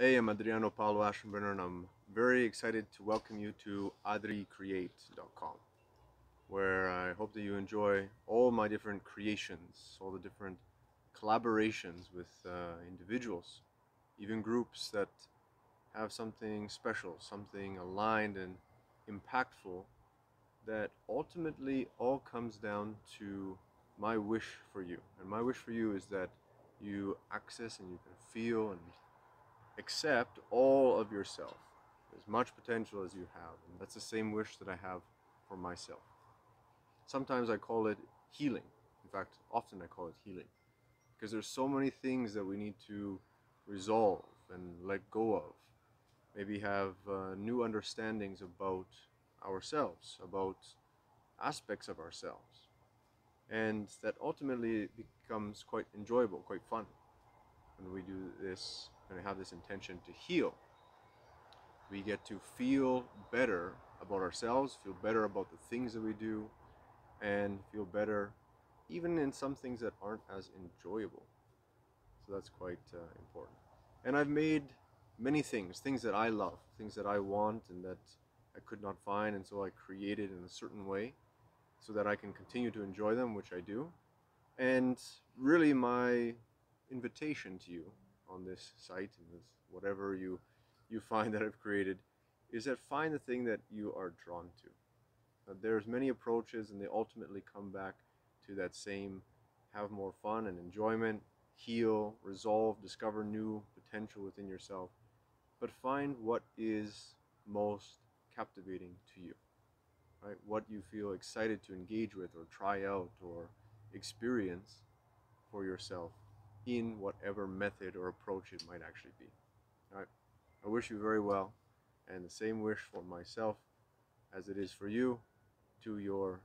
Hey, I'm Adriano Paulo Aschenbrenner and I'm very excited to welcome you to adricreate.com where I hope that you enjoy all my different creations, all the different collaborations with uh, individuals, even groups that have something special, something aligned and impactful that ultimately all comes down to my wish for you. And my wish for you is that you access and you can feel and accept all of yourself, as much potential as you have. And that's the same wish that I have for myself. Sometimes I call it healing. In fact, often I call it healing. Because there's so many things that we need to resolve and let go of. Maybe have uh, new understandings about ourselves, about aspects of ourselves. And that ultimately becomes quite enjoyable, quite fun when we do this and have this intention to heal. We get to feel better about ourselves, feel better about the things that we do, and feel better even in some things that aren't as enjoyable. So that's quite uh, important. And I've made many things, things that I love, things that I want and that I could not find, and so I created in a certain way so that I can continue to enjoy them, which I do. And really, my invitation to you on this site and this whatever you you find that I've created is that find the thing that you are drawn to. Now, there's many approaches, and they ultimately come back to that same have more fun and enjoyment, heal, resolve, discover new potential within yourself, but find what is most captivating to you. Right? What you feel excited to engage with or try out or experience for yourself in whatever method or approach it might actually be. All right? I wish you very well, and the same wish for myself as it is for you to your.